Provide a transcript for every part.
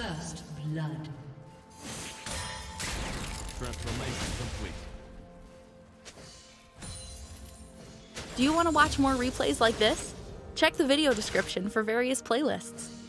First blood. Transformation complete. Do you want to watch more replays like this? Check the video description for various playlists.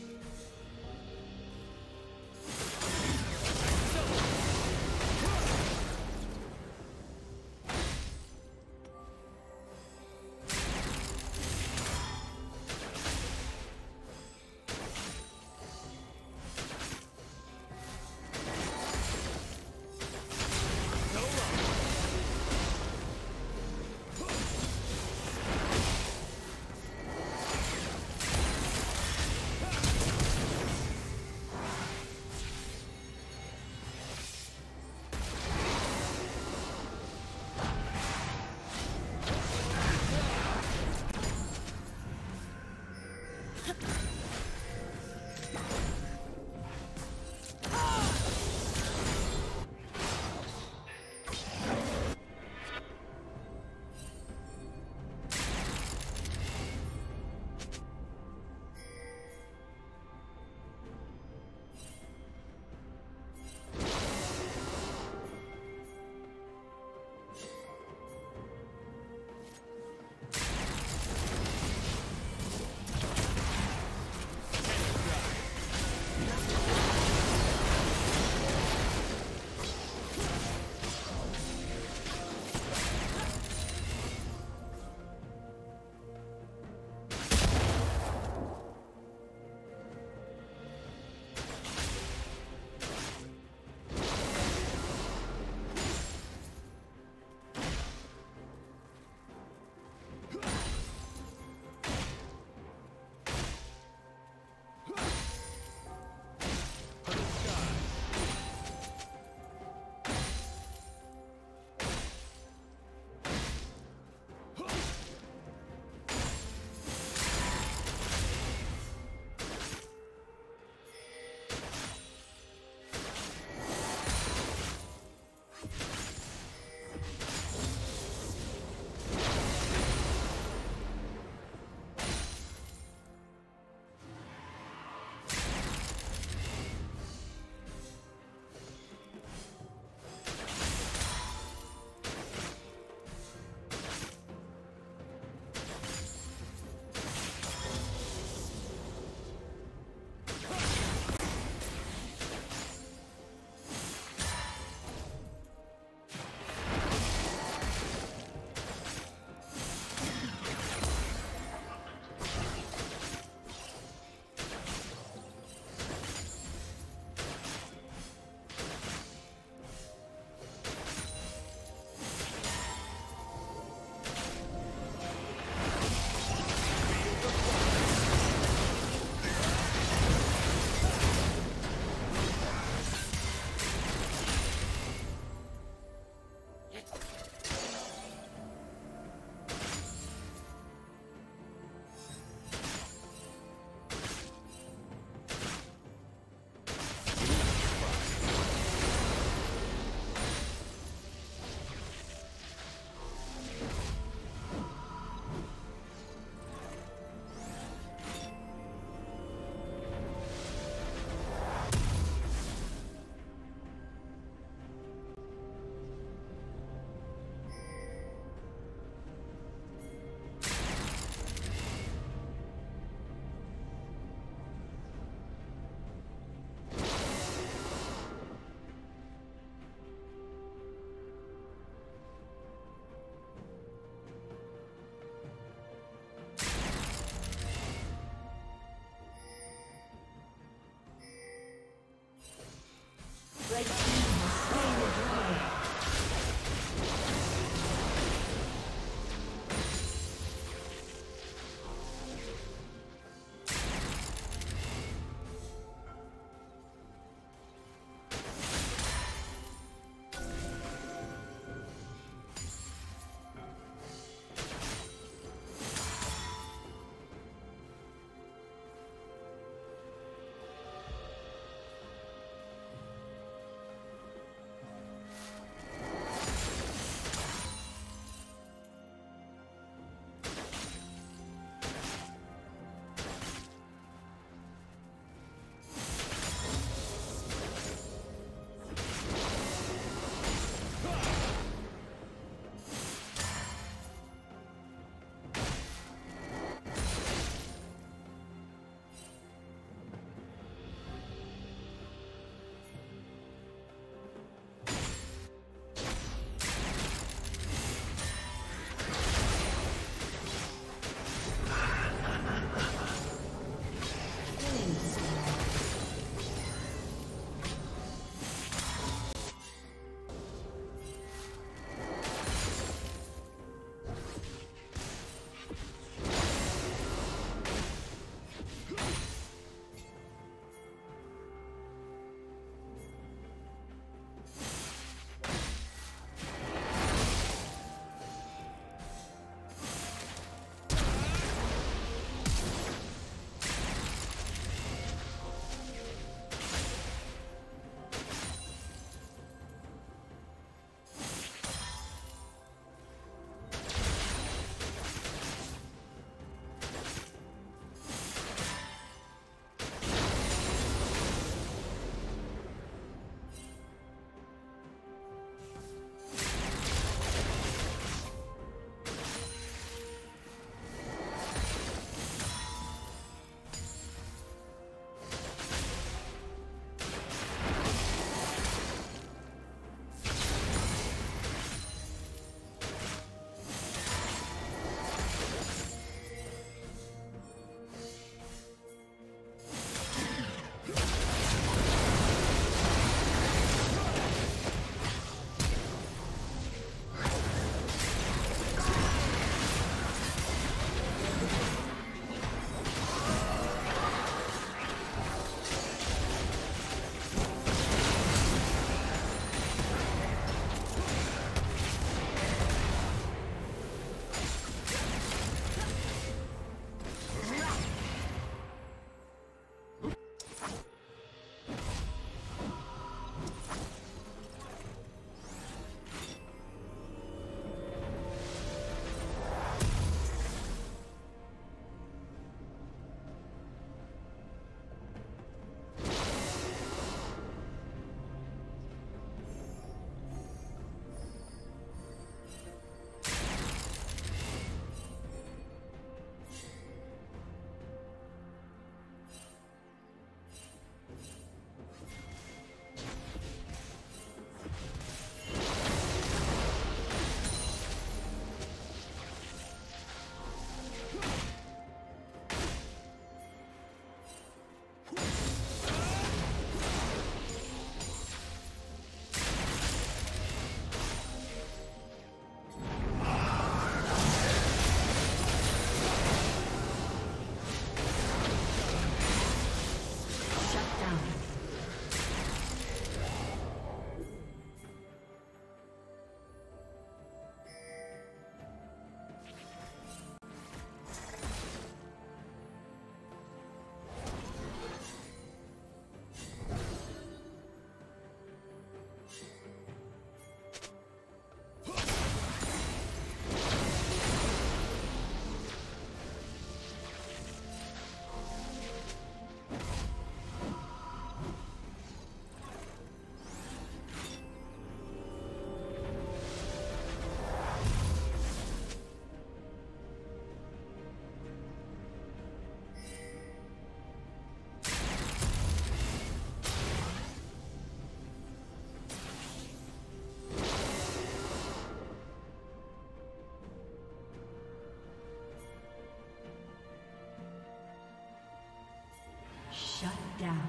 Down.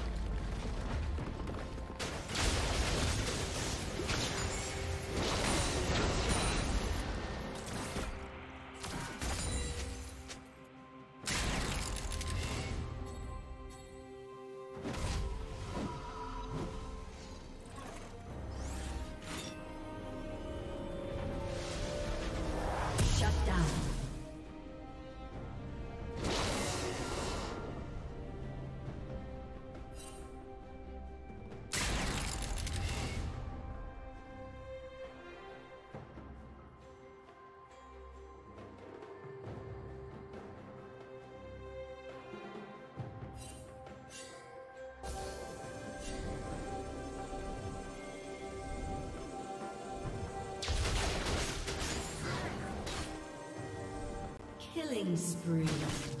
Killing spree.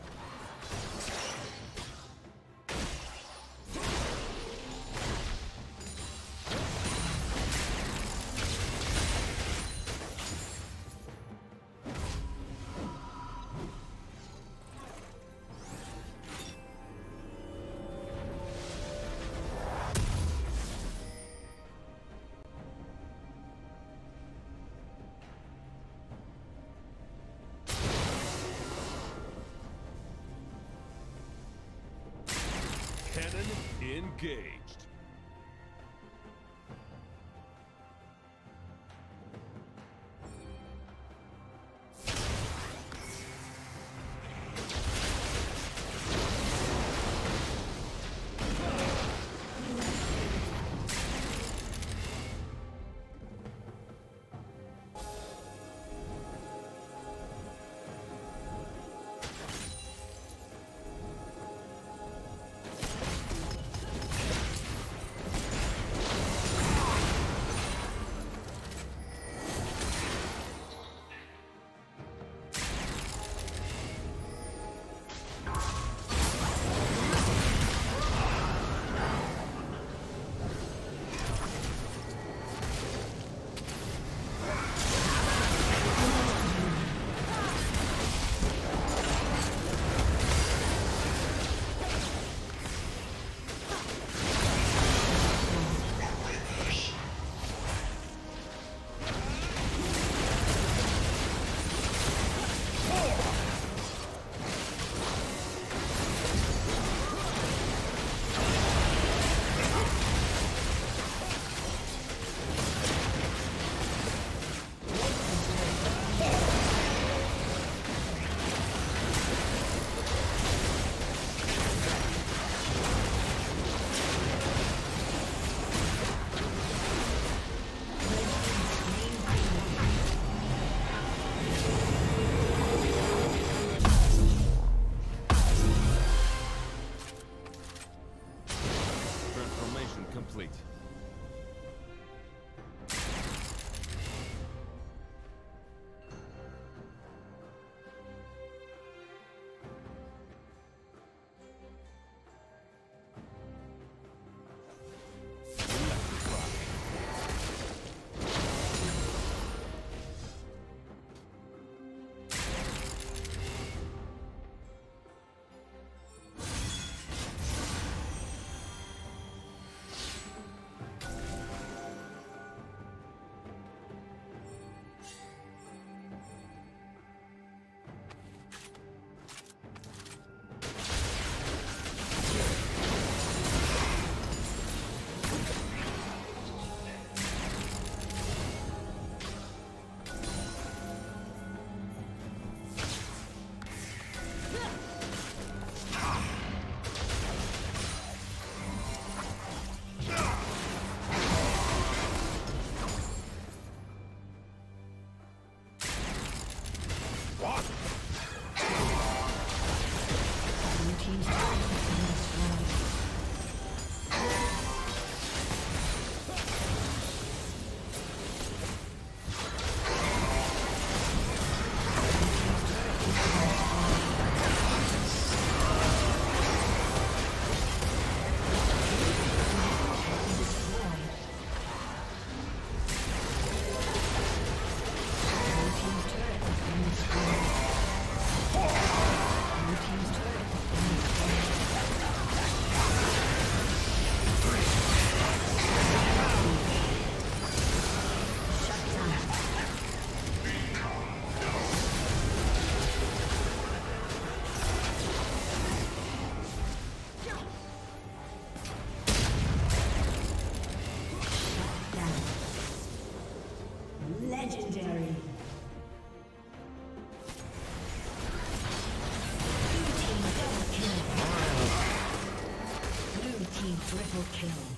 Triple kill.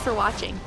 For watching.